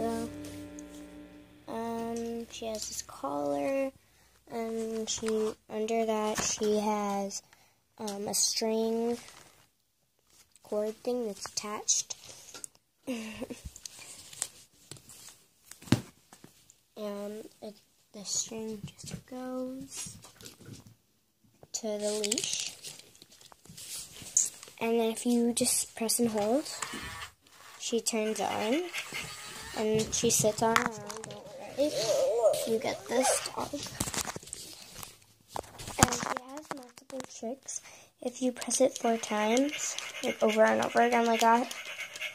Um, has this collar, and she under that she has um, a string cord thing that's attached. and um, it, the string just goes to the leash. And then if you just press and hold, she turns on and she sits on her own. Don't worry. You get this dog. And she has multiple tricks. If you press it four times, like over and over again like that,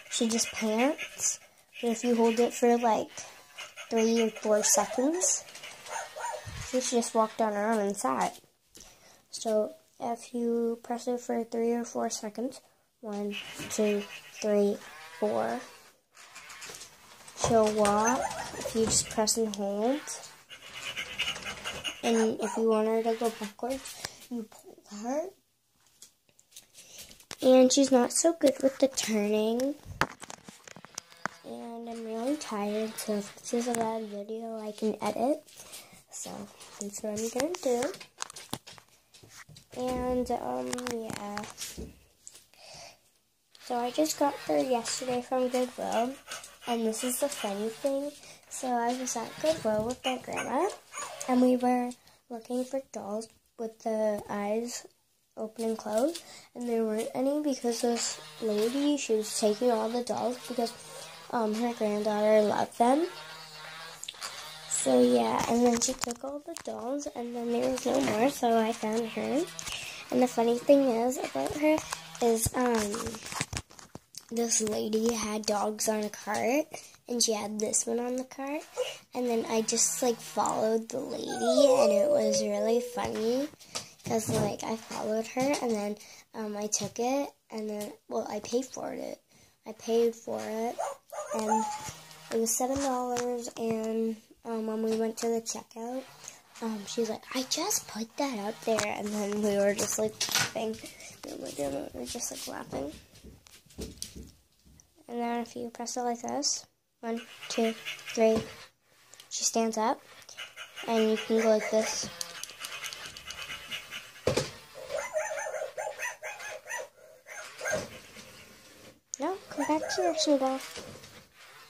she just pants. But if you hold it for like three or four seconds, she just walked on her own and sat. So if you press it for three or four seconds, one, two, three, four, she'll walk if you just press and hold. And if you want her to go backwards, you pull her. And she's not so good with the turning. And I'm really tired, so if this is a bad video, I can edit. So that's what I'm gonna do. And um yeah. So I just got her yesterday from Goodwill. And this is the funny thing. So I was at Goodwill with my grandma and we were looking for dolls with the eyes open and closed and there weren't any because this lady she was taking all the dolls because um, her granddaughter loved them so yeah and then she took all the dolls and then there was no more so I found her and the funny thing is about her is um this lady had dogs on a cart and she had this one on the cart and then I just like followed the lady and it was really funny because like I followed her and then um, I took it and then well I paid for it. I paid for it and it was seven dollars and um, when we went to the checkout um, she's like I just put that up there and then we were just like laughing. We were just like laughing and then if you press it like this, one, two, three, she stands up. And you can go like this. No, come back to here, Snowball.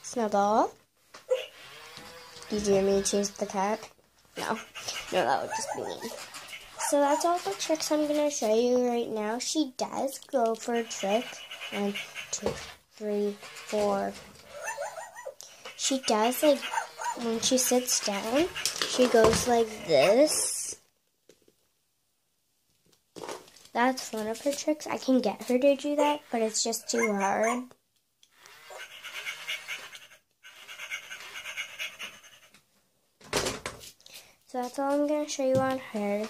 Snowball? Did you hear me chase the cat? No. No, that would just be mean. So that's all the tricks I'm going to show you right now. She does go for a trick. One, two, three, four. She does like when she sits down, she goes like this. That's one of her tricks. I can get her to do that, but it's just too hard. So that's all I'm going to show you on her.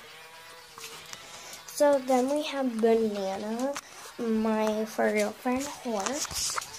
So then we have Banana, my fur girlfriend horse.